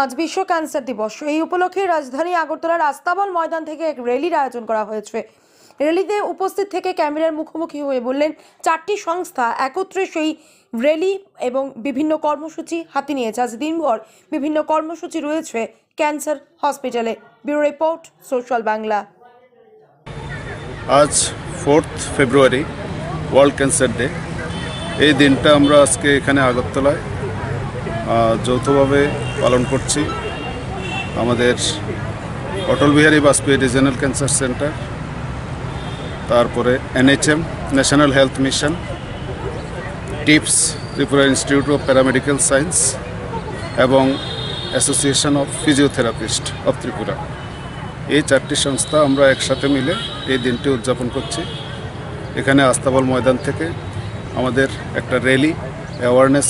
আজ বিশ্ব ক্যান্সার দিবস। এই উপলক্ষে রাজধানী আগরতলার আস্তাবল ময়দান থেকে এক র্যালির আয়োজন করা হয়েছে। র্যালিতে উপস্থিত থেকে ক্যামেরার মুখোমুখি হয়ে বললেন, চারটি সংস্থা একত্রে সেই র্যালি এবং বিভিন্ন কর্মসূচি হাতে নিয়েছে। আজ দিনভর বিভিন্ন কর্মসূচি রয়েছে ক্যান্সার হসপিটালে। Bureau report, social Bangla. আজ fourth February, world cancer day. এই দিনটা আমরা আজকে এখানে আগরতলায় যৌথভাবে পালন করছি। আমাদের Atal Bihari Vajpayee regional cancer centre তারপরে NHM national health mission TIPS Tripura institute of paramedical science এবং association of physiotherapist of Tripura এই চারটি সংস্থা আমরা একসাথে মিলে এই দিনটি উদযাপন করছি। এখানে আস্তাবল ময়দান থেকে আমাদের একটা র্যালি অ্যাওয়ারনেস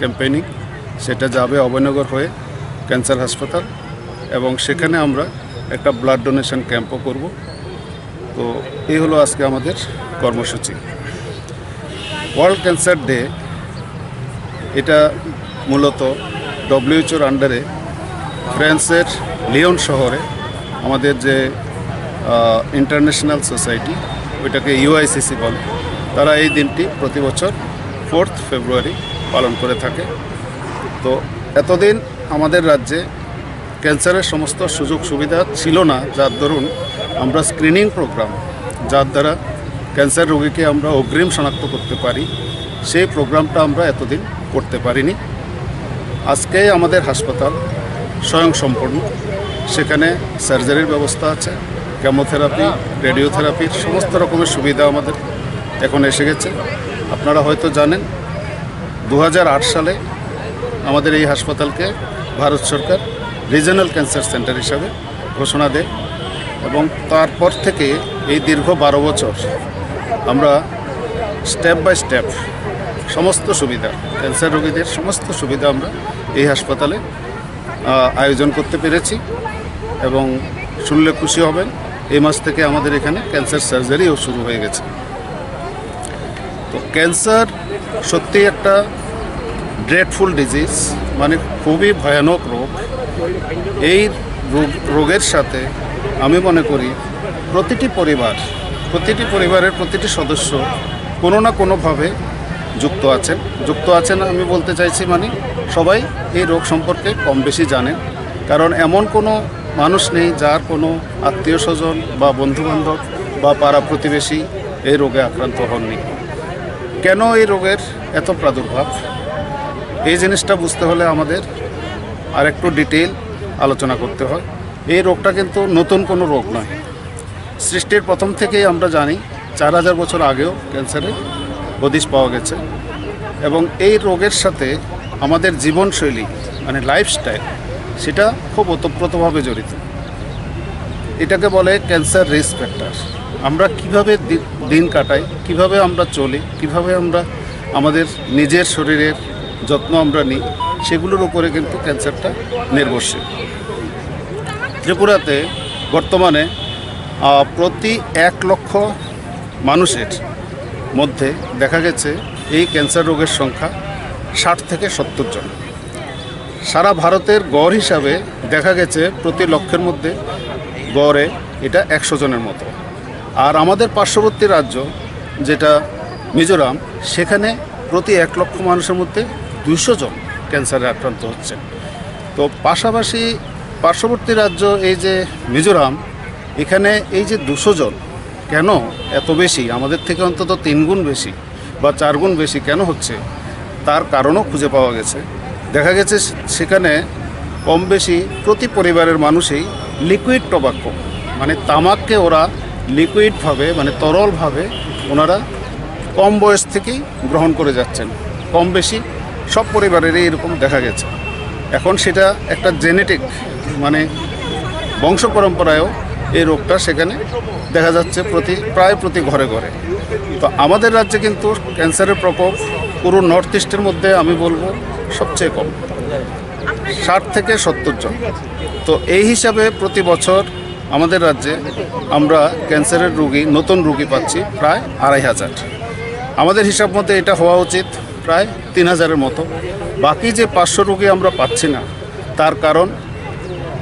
ক্যাম্পেইনিং সেটা যাবে অভয়নগর হয়ে ক্যান্সার হাসপাতাল এবং সেখানে আমরা একটা ব্লাড ডোনেশন ক্যাম্পও করব। তো এই হলো আজকে আমাদের কর্মসূচি। ওয়ার্ল্ড ক্যান্সার ডে এটা মূলত ডব্লিউএইচওর আন্ডারে ফ্রান্সের লিওন শহরে আমাদের যে ইন্টারন্যাশনাল সোসাইটি ওইটাকে ইউআইসিসি বলে, তারা এই দিনটি প্রতি বছর ফোর্থ ফেব্রুয়ারি পালন করে থাকে। তো এতদিন আমাদের রাজ্যে ক্যান্সারের সমস্ত সুযোগ সুবিধা ছিল না, যার দরুন আমরা স্ক্রিনিং প্রোগ্রাম যার দ্বারা ক্যান্সার রোগীকে আমরা অগ্রিম শনাক্ত করতে পারি, সেই প্রোগ্রামটা আমরা এতদিন করতে পারিনি। আজকে আমাদের হাসপাতাল স্বয়ংসম্পূর্ণ, সেখানে সার্জারির ব্যবস্থা আছে কেমোথেরাপি রেডিওথেরাপির সমস্ত রকমের সুবিধা আমাদের এখন এসে গেছে। আপনারা হয়তো জানেন দু হাজার আট সালে আমাদের এই হাসপাতালকে ভারত সরকার রিজনাল ক্যান্সার সেন্টার হিসাবে ঘোষণা দেয় এবং তারপর থেকে এই দীর্ঘ বারো বছর আমরা স্টেপ বাই স্টেপ সমস্ত সুবিধা ক্যান্সার রোগীদের সমস্ত সুবিধা আমরা এই হাসপাতালে আয়োজন করতে পেরেছি এবং শুনলে খুশি হবেন, এই মাস থেকে আমাদের এখানে ক্যান্সার সার্জারিও শুরু হয়ে গেছে। তো ক্যান্সার সত্যি একটা ড্রেডফুল ডিজিজ মানে খুবই ভয়ানক রোগ। এই রোগ, রোগের সাথে আমি মনে করি প্রতিটি পরিবার, প্রতিটি পরিবারের প্রতিটি সদস্য কোনো না কোনোভাবে যুক্ত আছেন। যুক্ত আছেন আমি বলতে চাইছি মানে সবাই এই রোগ সম্পর্কে কম বেশি জানেন কারণ এমন কোনো মানুষ নেই যার কোনো আত্মীয় স্বজন বা বন্ধুবান্ধব বা পাড়া প্রতিবেশী এই রোগে আক্রান্ত হননি। কেন এই রোগের এত প্রাদুর্ভাব? এই জিনিসটা বুঝতে হলে আমাদের আর একটু ডিটেইল আলোচনা করতে হয়। এই রোগটা কিন্তু নতুন কোনো রোগ নয়। সৃষ্টির প্রথম থেকেই আমরা জানি, চার হাজার বছর আগেও ক্যান্সারের হদিশ পাওয়া গেছে এবং এই রোগের সাথে আমাদের জীবনশৈলী মানে লাইফস্টাইল সেটা খুব ওতপ্রোতভাবে জড়িত। এটাকে বলে ক্যান্সার রিস্ক ফ্যাক্টর আমরা কীভাবে দিন কাটাই, কীভাবে আমরা চলি, কীভাবে আমরা আমাদের নিজের শরীরের যত্ন আমরা নিই, সেগুলোর উপরে কিন্তু ক্যান্সারটা নির্ভরশীল। ত্রিপুরাতে বর্তমানে প্রতি এক লক্ষ মানুষের মধ্যে দেখা গেছে এই ক্যান্সার রোগের সংখ্যা ষাট থেকে সত্তর জন। সারা ভারতের গড় হিসাবে দেখা গেছে প্রতি লক্ষের মধ্যে গড়ে এটা একশো জনের মতো। আর আমাদের পার্শ্ববর্তী রাজ্য, যেটা মিজোরাম, সেখানে প্রতি এক লক্ষ মানুষের মধ্যে দুশো জন ক্যান্সারে আক্রান্ত হচ্ছে তো পাশাপাশি পার্শ্ববর্তী রাজ্য, এই যে মিজোরাম, এখানে এই যে দুশো জন, কেন এত বেশি? আমাদের থেকে অন্তত তিন গুণ বেশি বা চার গুণ বেশি কেন হচ্ছে? তার কারণও খুঁজে পাওয়া গেছে। দেখা গেছে সেখানে কম বেশি প্রতি পরিবারের মানুষই লিকুইড টোবাক্কো মানে তামাককে ওরা লিকুইডভাবে মানে তরলভাবে ওনারা কম বয়স থেকেই গ্রহণ করে যাচ্ছেন। কম বেশি সব পরিবারেরই এরকম দেখা গেছে। এখন সেটা একটা জেনেটিক মানে বংশ পরম্পরায়ও এই রোগটা সেখানে দেখা যাচ্ছে প্রতি, প্রায় প্রতি ঘরে ঘরে। তো আমাদের রাজ্যে কিন্তু ক্যান্সারের প্রকোপ পুরো নর্থ ইস্টের মধ্যে আমি বলব সবচেয়ে কম। ষাট থেকে সত্তর জন। তো এই হিসাবে প্রতি বছর আমাদের রাজ্যে আমরা ক্যান্সারের রুগী, নতুন রোগী পাচ্ছি প্রায় আড়াই হাজার। আমাদের হিসাব মতে এটা হওয়া উচিত প্রায় তিন হাজারের মতো। বাকি যে পাঁচশো রোগী আমরা পাচ্ছি না, তার কারণ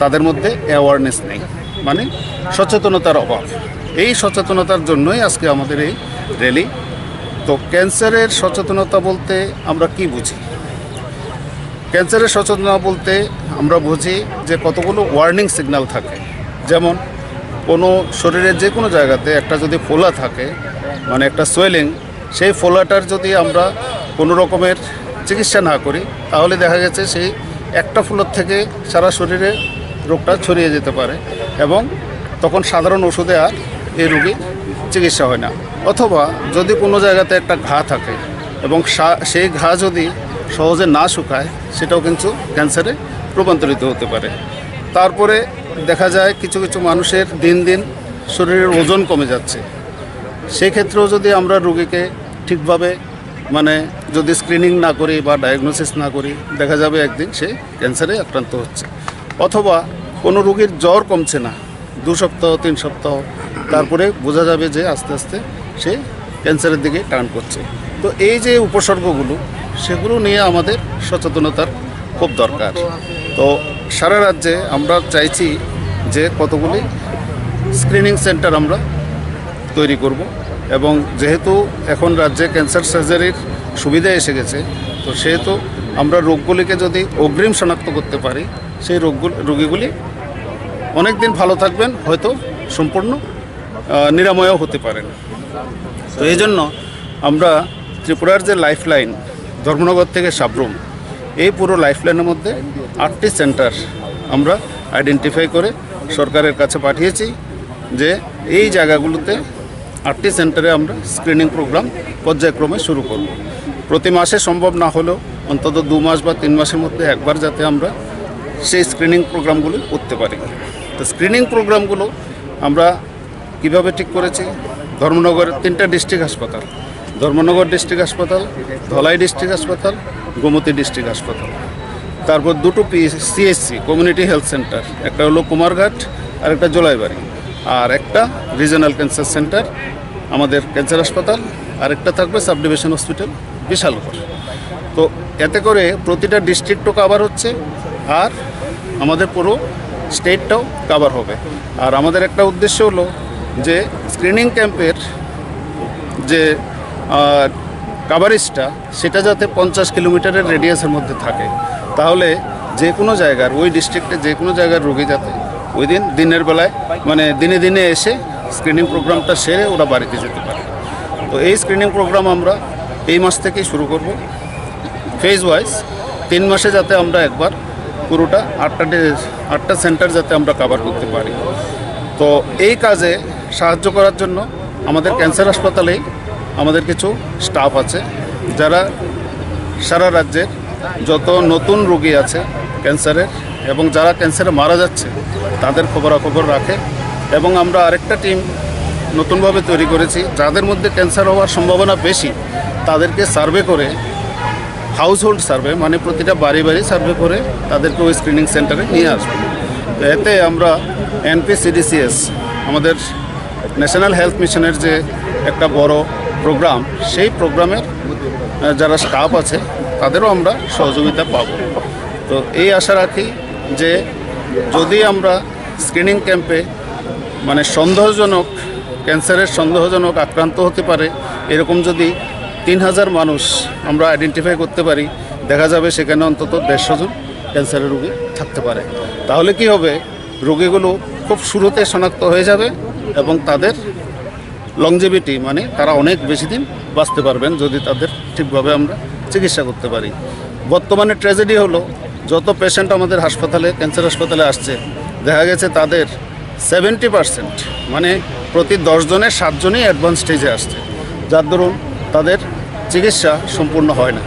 তাদের মধ্যে অ্যাওয়ারনেস নেই মানে সচেতনতার অভাব। এই সচেতনতার জন্যই আজকে আমাদের এই র্যালি তো ক্যান্সারের সচেতনতা বলতে আমরা কি বুঝি? ক্যান্সারের সচেতনতা বলতে আমরা বুঝি যে কতগুলো ওয়ার্নিং সিগন্যাল থাকে। যেমন, কোনো শরীরের যে কোনো জায়গাতে একটা যদি ফোলা থাকে মানে একটা সোয়েলিং সেই ফোলাটার যদি আমরা কোনো রকমের চিকিৎসা না করি, তাহলে দেখা গেছে সেই একটা ফুলের থেকে সারা শরীরে রোগটা ছড়িয়ে যেতে পারে এবং তখন সাধারণ ওষুধে আর এই রোগীর চিকিৎসা হয় না। অথবা যদি কোনো জায়গাতে একটা ঘা থাকে এবং সেই ঘা যদি সহজে না শুকায়, সেটাও কিন্তু ক্যান্সারে রূপান্তরিত হতে পারে। তারপরে দেখা যায় কিছু কিছু মানুষের দিন দিন শরীরের ওজন কমে যাচ্ছে। সেক্ষেত্রেও যদি আমরা রোগীকে ঠিকভাবে মানে যদি স্ক্রিনিং না করি বা ডায়াগনোসিস না করি, দেখা যাবে একদিন সে ক্যান্সারে আক্রান্ত হচ্ছে। অথবা কোনো রোগীর জ্বর কমছে না, দু সপ্তাহ, তিন সপ্তাহ, তারপরে বোঝা যাবে যে আস্তে আস্তে সে ক্যান্সারের দিকে টার্ন করছে। তো এই যে উপসর্গগুলো, সেগুলো নিয়ে আমাদের সচেতনতার খুব দরকার। তো সারা রাজ্যে আমরা চাইছি যে কতগুলি স্ক্রিনিং সেন্টার আমরা তৈরি করব। এবং যেহেতু এখন রাজ্যে ক্যান্সার সার্জারির সুবিধা এসে গেছে, তো সেহেতু আমরা রোগগুলিকে যদি অগ্রিম শনাক্ত করতে পারি, সেই রোগগুলি রোগীগুলি অনেক দিন ভালো থাকবেন, হয়তো সম্পূর্ণ নিরাময়ও হতে পারেন। তো এই জন্য আমরা ত্রিপুরার যে লাইফ লাইন ধর্মনগর থেকে সাবরুম, এই পুরো লাইফ লাইনের মধ্যে আটটি সেন্টার আমরা আইডেন্টিফাই করে সরকারের কাছে পাঠিয়েছি যে এই জায়গাগুলোতে আটটি সেন্টারে আমরা স্ক্রিনিং প্রোগ্রাম পর্যায়ক্রমে শুরু করব। প্রতি মাসে সম্ভব না হলেও অন্তত দু মাস বা তিন মাসের মধ্যে একবার যাতে আমরা সেই স্ক্রিনিং প্রোগ্রামগুলো করতে পারি। তো স্ক্রিনিং প্রোগ্রামগুলো আমরা কীভাবে ঠিক করেছি? ধর্মনগরের তিনটা ডিস্ট্রিক্ট হাসপাতাল। ধর্মনগর ডিস্ট্রিক্ট হাসপাতাল, ধলাই ডিস্ট্রিক্ট হাসপাতাল, গোমতী ডিস্ট্রিক্ট হাসপাতাল। তারপর দুটো P, CSC, community health centre, একটা হলো কুমারঘাট আর একটা জোলাইবাড়ি। আর একটা রিজনাল ক্যান্সার সেন্টার আমাদের ক্যান্সার হাসপাতাল আর একটা থাকবে সাব ডিভিশন হসপিটাল বিশালগড় তো এতে করে প্রতিটা ডিস্ট্রিক্টও কাভার হচ্ছে, আর আমাদের পুরো স্টেটটাও কাভার হবে। আর আমাদের একটা উদ্দেশ্য হলো যে স্ক্রিনিং ক্যাম্পের যে কাভারেজটা সেটা যাতে পঞ্চাশ কিলোমিটারের রেডিয়াসের মধ্যে থাকে। তাহলে যে কোনো জায়গার, ওই ডিস্ট্রিক্টে যে কোনো জায়গার রোগী যাতে ওই দিন দিনের বেলায় মানে দিনে দিনে এসে স্ক্রিনিং প্রোগ্রামটা সেরে ওরা বাড়িতে যেতে পারে। তো এই স্ক্রিনিং প্রোগ্রাম আমরা এই মাস থেকেই শুরু করব। ফেজ ওয়াইজ তিন মাসে যাতে আমরা একবার পুরোটা আটটা আটটা সেন্টার যাতে আমরা কাভার করতে পারি। তো এই কাজে সাহায্য করার জন্য আমাদের ক্যান্সার হাসপাতালেই আমাদের কিছু স্টাফ আছে, যারা সারা রাজ্যের যত নতুন রোগী আছে ক্যান্সারের এবং যারা ক্যান্সারে মারা যাচ্ছে, তাদের খবরাখবর রাখে। এবং আমরা আরেকটা টিম নতুনভাবে তৈরি করেছি। যাদের মধ্যে ক্যান্সার হওয়ার সম্ভাবনা বেশি, তাদেরকে সার্ভে করে হাউস হোল্ড সার্ভে মানে প্রতিটা বাড়ি বাড়ি সার্ভে করে তাদেরকে ওই স্ক্রিনিং সেন্টারে নিয়ে আসব। তো এতে আমরা এনপিসিডিসিএস আমাদের ন্যাশনাল হেলথ মিশনের যে একটা বড় প্রোগ্রাম সেই প্রোগ্রামের যারা স্টাফ আছে, তাদেরও আমরা সহযোগিতা পাব। তো এই আশা রাখি যে যদি আমরা স্ক্রিনিং ক্যাম্পে মানে সন্দেহজনক, ক্যান্সারের সন্দেহজনক আক্রান্ত হতে পারে, এরকম যদি তিন হাজার মানুষ আমরা আইডেন্টিফাই করতে পারি, দেখা যাবে সেখানে অন্তত দেড়শো জন ক্যান্সারের রোগী থাকতে পারে। তাহলে কি হবে? রোগীগুলো খুব শুরুতে শনাক্ত হয়ে যাবে এবং তাদের লংজিভিটি মানে তারা অনেক বেশি দিন বাঁচতে পারবেন যদি তাদের ঠিকভাবে আমরা চিকিৎসা করতে পারি। বর্তমানে ট্র্যাজেডি হলো, যত পেশেন্ট আমাদের হাসপাতালে ক্যান্সার হাসপাতালে আসছে, দেখা গেছে তাদের সেভেন্টি পার্সেন্ট। মানে প্রতি দশজনের সাতজনই অ্যাডভান্স স্টেজে আসছে। যার দরুন তাদের চিকিৎসা সম্পূর্ণ হয় না।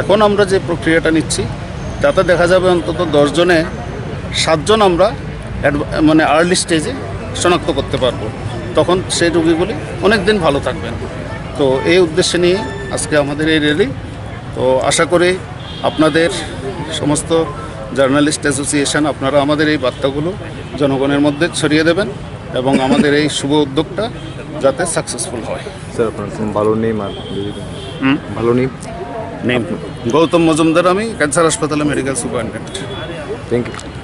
এখন আমরা যে প্রক্রিয়াটা নিচ্ছি, তাতে দেখা যাবে অন্তত দশজনে সাতজন আমরা মানে আর্লি স্টেজে শনাক্ত করতে পারব। তখন সেই রোগীগুলি অনেক দিন ভালো থাকবেন। তো এই উদ্দেশ্যে নিয়ে আজকে আমাদের এই র্যালি তো আশা করি আপনাদের সমস্ত জার্নালিস্ট অ্যাসোসিয়েশন আপনারা আমাদের এই বার্তাগুলো জনগণের মধ্যে ছড়িয়ে দেবেন এবং আমাদের এই শুভ উদ্যোগটা যাতে সাকসেসফুল হয়। স্যার আপনার ভালো নেম আর হুম? ভালো নেম নেম গৌতম মজুমদার আমি ক্যান্সার হাসপাতালে মেডিকেল সুপারিনটেন্ডেন্ট থ্যাংক ইউ